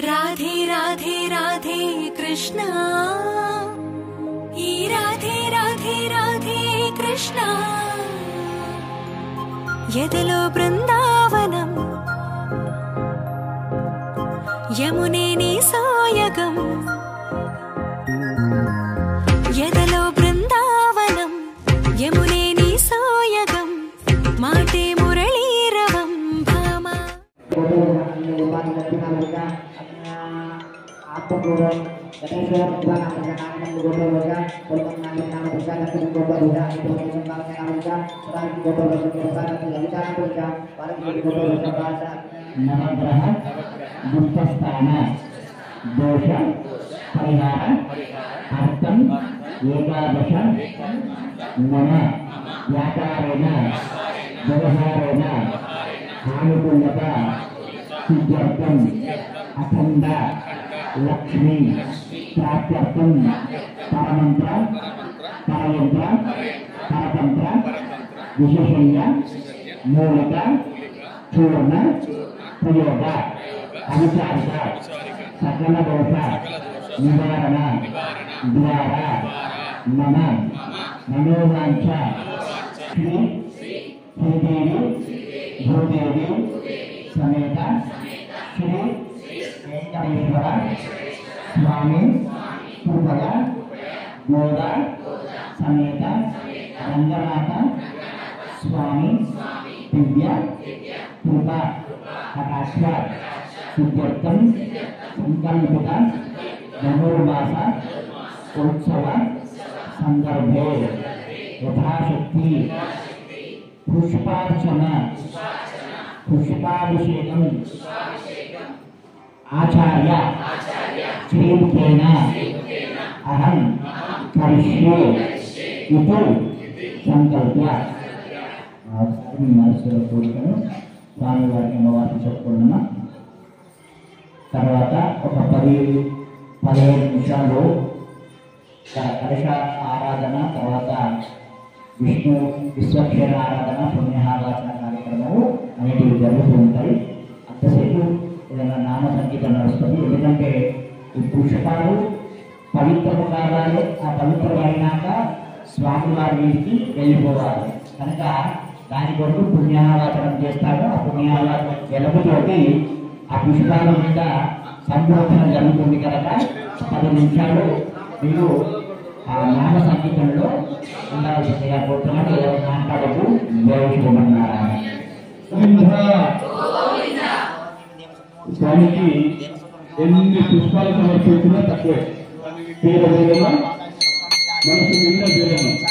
రాధే రాధే రాధే కృష్ణ. ఈ రాధే రాధే రాధే కృష్ణ. ఎదలో బృందావనం యమునే నీ సోయగం. నవగ్రహ దుఃఖస్థాన దోష పరిహార అర్థం ఏకాదశ నమ వ్యాపారేణ వ్యవహారేణ ఆనుకూలత సిద్ధ్యర్థం అఖండ లక్ష్మి ప్రాప్త్యర్థం పరమంత్ర పరయంత్ర పరతంత్ర విశేషంగా మూలిక చూర్ణ ప్రయోగ అనుచారిత సకల దోష నివారణ ద్వారా మమ మనోవాంఛ శ్రీ శ్రీదేవి భూదేవి సమేత శ్రీ परमेश्वरा स्वामी कृपया गोदा, समेत, रंगनाथ, स्वामी, दिव्य, कृपा आकाश्व सिद्ध्यर्थम संकल्पित धनुर्मास उत्सव, संदर्भे, यथाशक्ति, पुष्पार्चन, पुष्पाभिषेकम ఆచార్య శ్రీముఖేన అహం కరిష్యే ఇది సంకల్ప్య ఒకసారి మీ మనసులో కోరికను స్వామివారికి అమ్మవారిని చెప్పుకుంటున్నా తర్వాత ఒక పది పదిహేను నిమిషాలు క- కలశ ఆరాధన తర్వాత విష్ణు విశ్వక్షేణ ఆరాధన పుణ్యహారాధన కార్యక్రమాలు అనేటివి జరుగుతూ ఉంటాయి అంతసేపు ఏదైనా నామ సంగీతం నడుస్తుంది ఎందుకంటే ఈ పుష్పాలు పవిత్రము కావాలి. ఆ పవిత్రమైనాక స్వామివారి మీదకి వెళ్ళిపోవాలి. కనుక దాని కొరకు పుణ్యావాచనం చేస్తాడు. ఆ పుణ్యారాధన వెలుగుతోటి ఆ పుష్పాల మీద సంబోధన జరుగుతుంది కనుక పది నిమిషాలు మీరు ఆ నామ సంగీతంలో ఉండాల్సిందిగా కోరుతున్నాను. ఎవరు మాట్లాడకు జయశ్రీమన్నారాయణ స్వామికి ఎన్ని పుష్పాలు సమర్పించినా తక్కువే. పేరు మనసు నిండా వేదన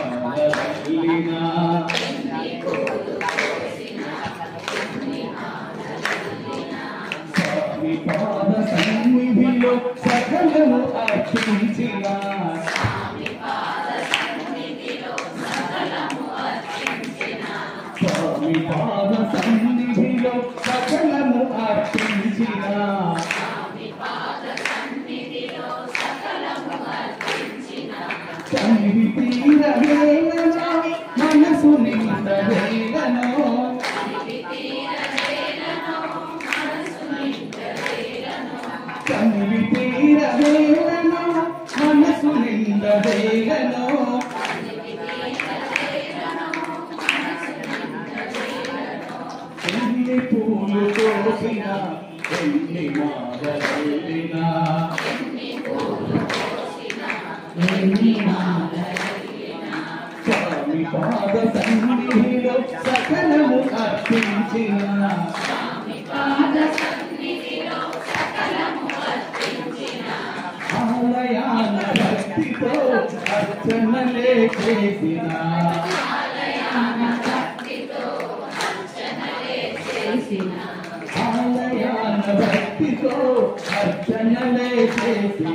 Carolina. తనివి తీర వేదన మనసు నింద వేదనో ఎన్ని పూలు కోసిన ఎన్ని మాదలినా అర్చనలే చేసిన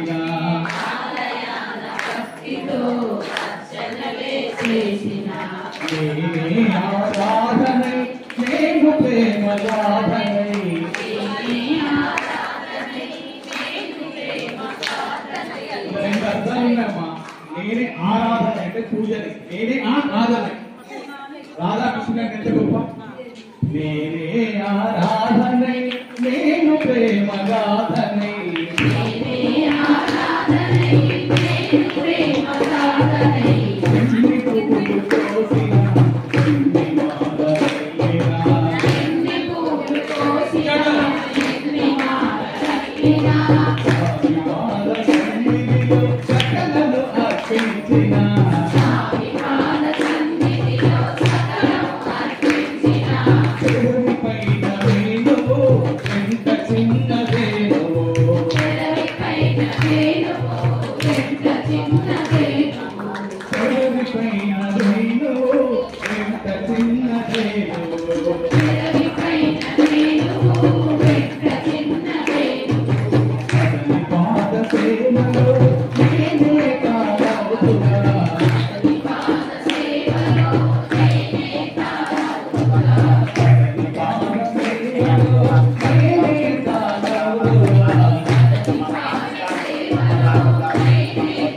ఎన్ని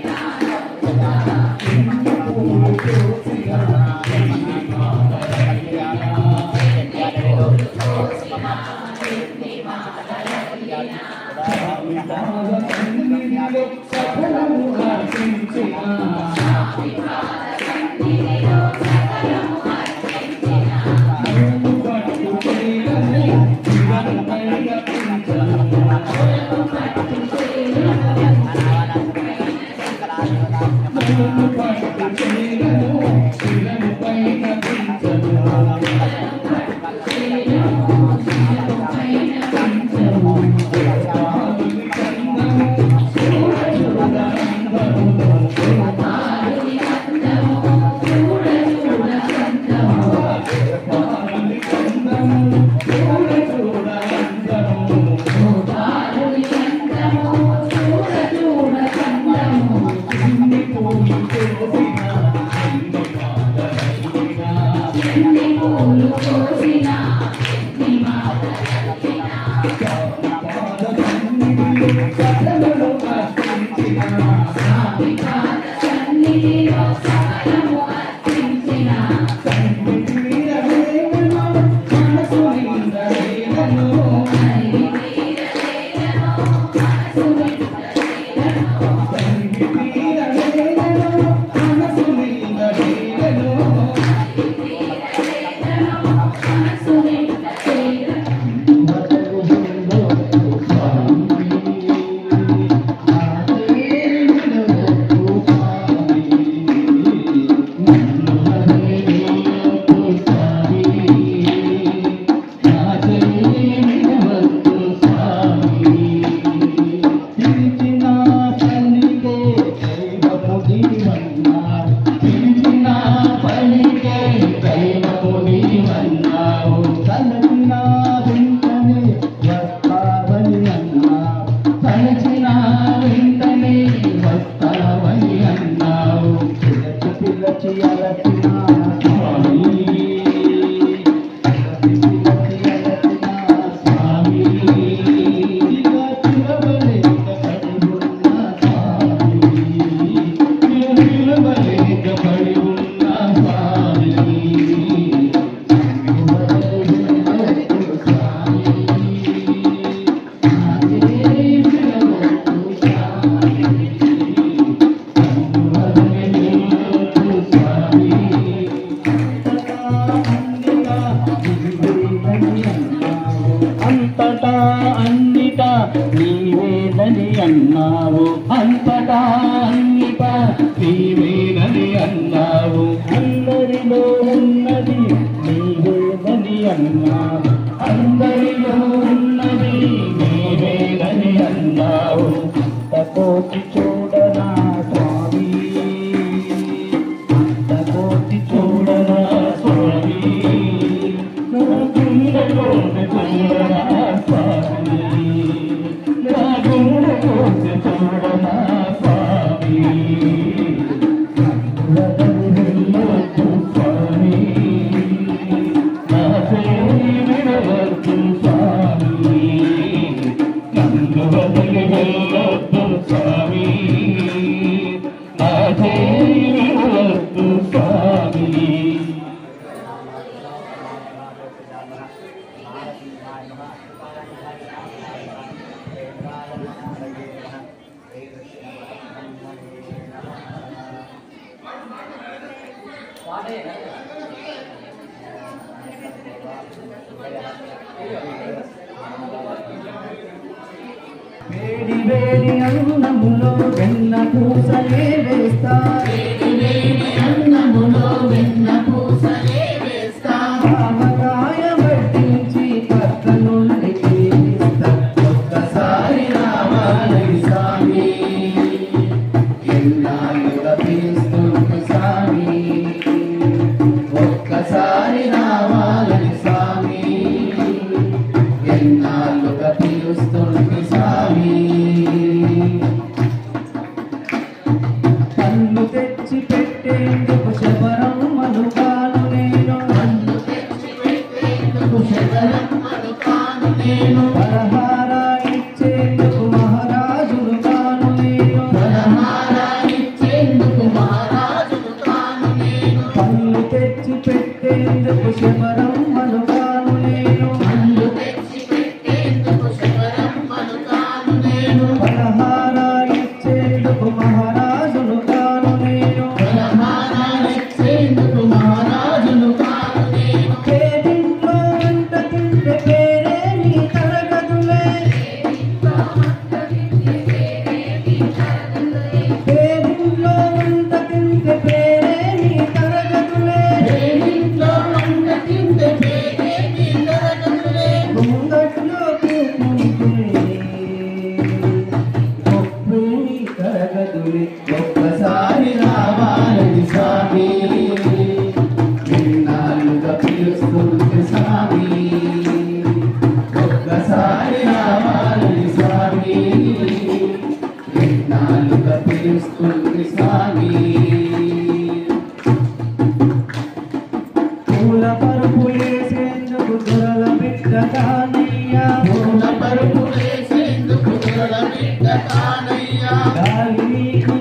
పూల పరుపులేసేందుకు దొరల బిడ్డ కానయ్యా. పూల పరుపులేసేందుకు దొరల బిడ్డ కానయ్యా. గాలి నీకు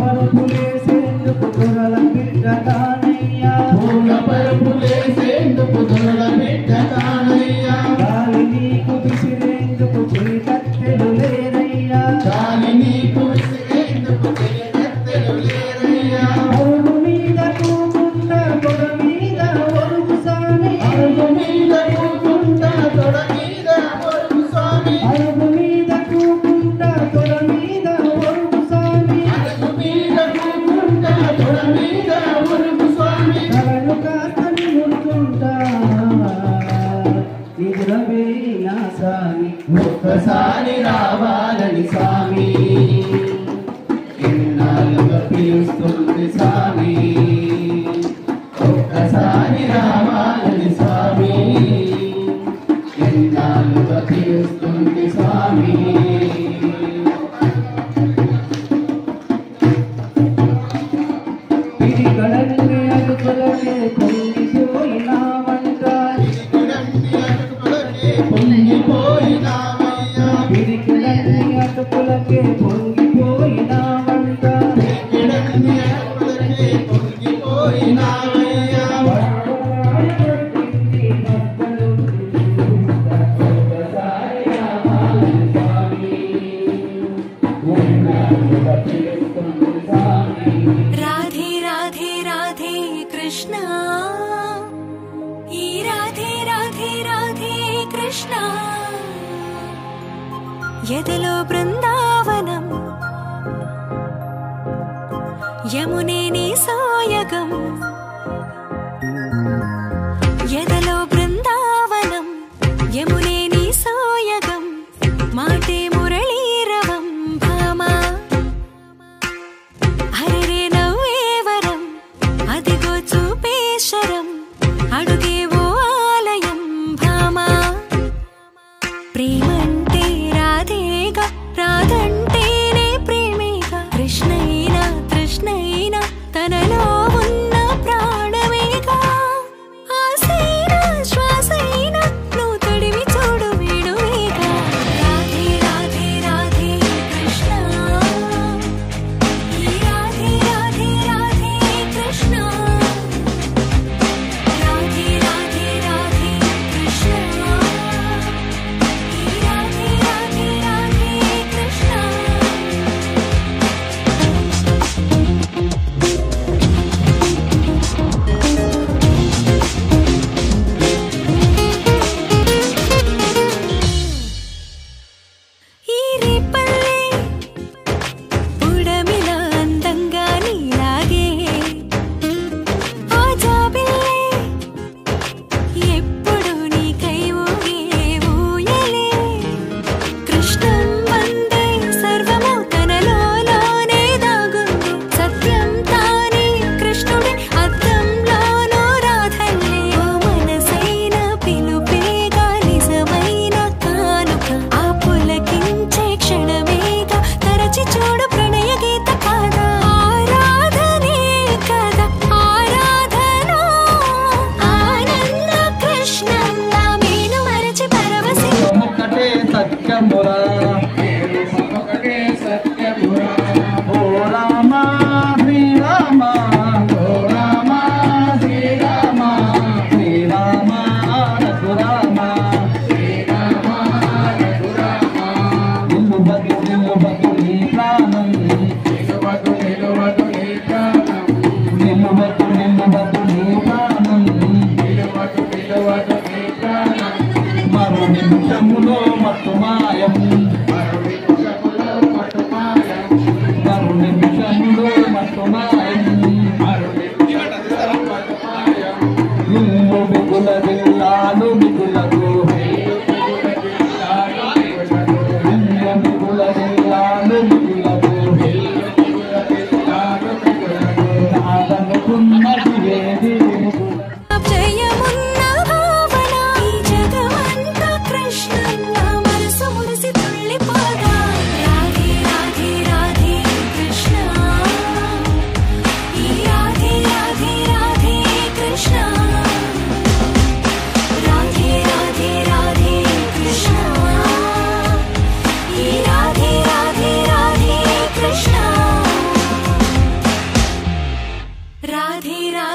పరుపులే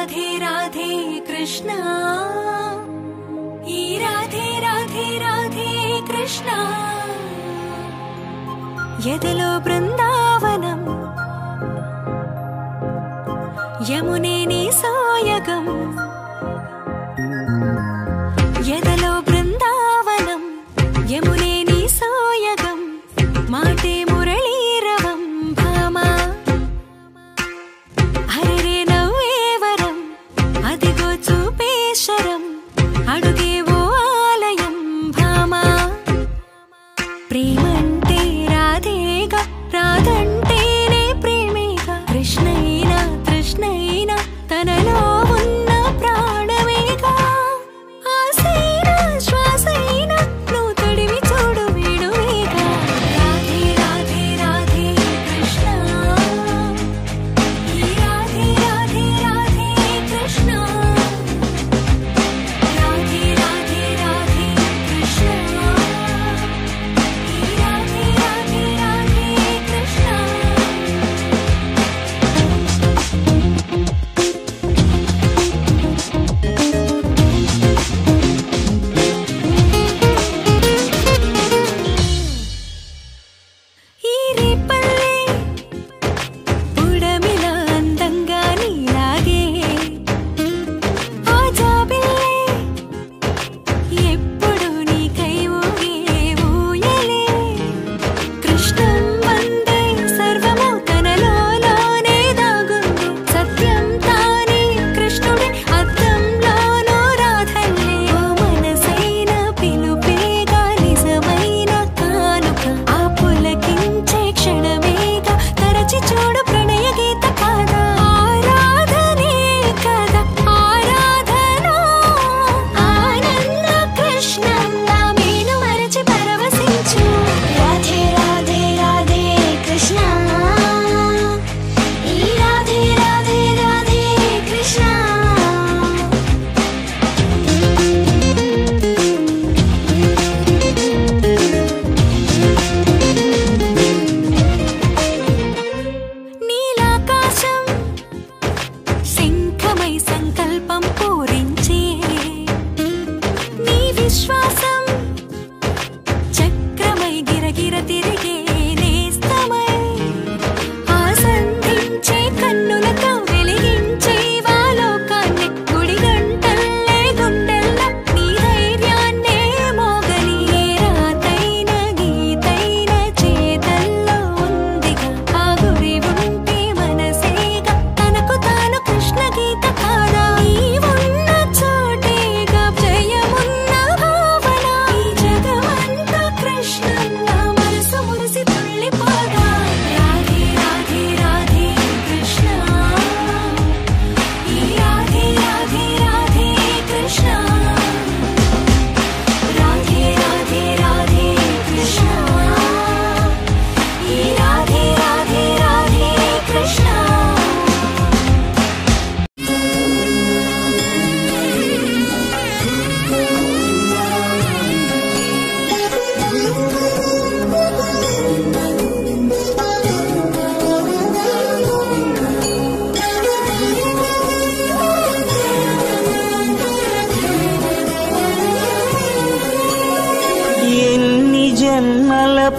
राधे राधे कृष्णा राधे राधे राधे कृष्णा यदिलो बृन्दावनम् यमुने निसायकम्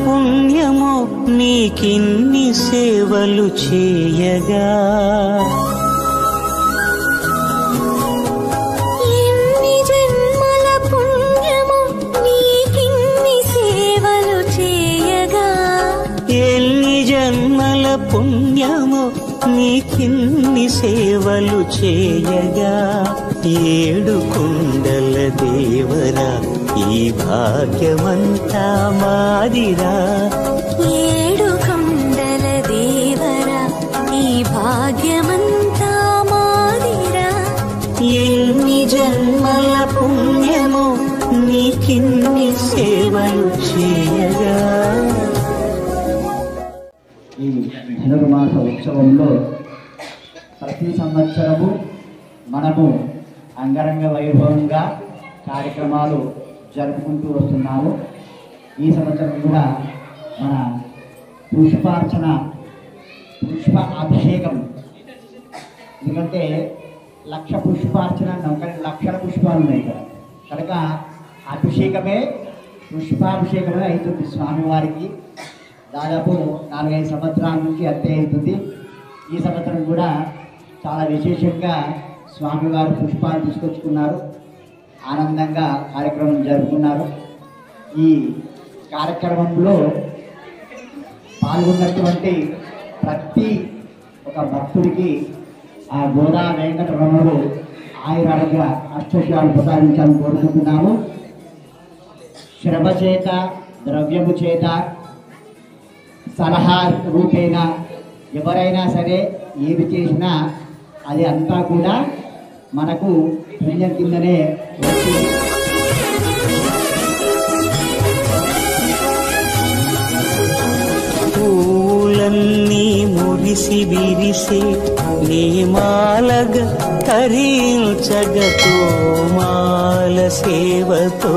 పుణ్యము నీకిన్ని సేవలు చేయగా. ఎన్ని జన్మల పుణ్యము నీకిన్ని సేవలు చేయగా. ఏడు కుండల దేవరా ఈ భాగ్యమంతా మాదిరా. ఏడు కొండల దేవరా ఈ భాగ్యమంతా మాదిరా. ఎన్ని జన్మల పుణ్యము నీకిన్ని సేవలు చేయగా. ఈ ధనుర్మాస ఉత్సవంలో ప్రతి సంవత్సరము మనము అంగరంగ వైభవంగా కార్యక్రమాలు జరుపుకుంటూ వస్తున్నాము ఈ సంవత్సరం కూడా మన పుష్పార్చన పుష్ప అభిషేకం ఎందుకంటే లక్ష పుష్పార్చన అన్నాం కానీ లక్షల పుష్పాలు ఉన్నాయి ఇక్కడ. కనుక అభిషేకమే పుష్పాభిషేకమే అవుతుంది స్వామివారికి. దాదాపు నాలుగైదు సంవత్సరాల నుంచి అంతే అవుతుంది. ఈ సంవత్సరం కూడా చాలా విశేషంగా స్వామివారు పుష్పాలు తీసుకొచ్చుకున్నారు. ఆనందంగా కార్యక్రమం జరుపుకున్నారు. ఈ కార్యక్రమంలో పాల్గొన్నటువంటి ప్రతి ఒక భక్తుడికి ఆ గోదా వెంకటరమణుడు ఆయురారోగ్య అష్టశాలు ప్రసాదించాలని కోరుకుంటున్నాము. శ్రమ చేత ద్రవ్యము చేత సలహా రూపేణ ఎవరైనా సరే ఏది చేసినా అది అంతా కూడా మనకు పుణ్యం కిందనే వచ్చి పూలన్నీ మురిసి విరిసే నేమాలగ తరించగతో మాల సేవతో